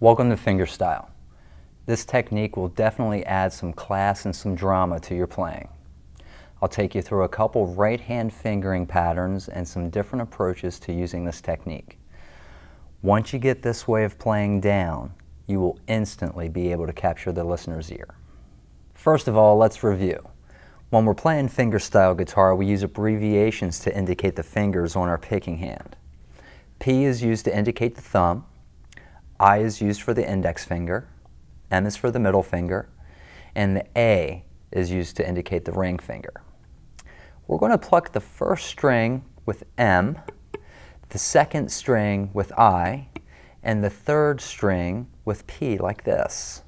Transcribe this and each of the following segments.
Welcome to fingerstyle. This technique will definitely add some class and some drama to your playing. I'll take you through a couple right hand fingering patterns and some different approaches to using this technique. Once you get this way of playing down, you will instantly be able to capture the listener's ear. First of all, let's review. When we're playing fingerstyle guitar, we use abbreviations to indicate the fingers on our picking hand. P is used to indicate the thumb, I is used for the index finger, M is for the middle finger, and the A is used to indicate the ring finger. We're going to pluck the first string with M, the second string with I, and the third string with P like this.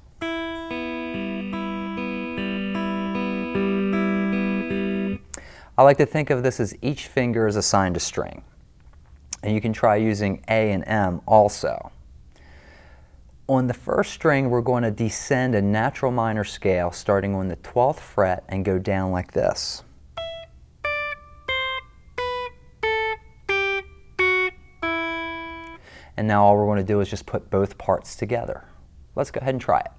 I like to think of this as each finger is assigned a string. And you can try using A and M also. On the first string, we're going to descend a natural minor scale starting on the 12th fret and go down like this. And now all we're going to do is just put both parts together. Let's go ahead and try it.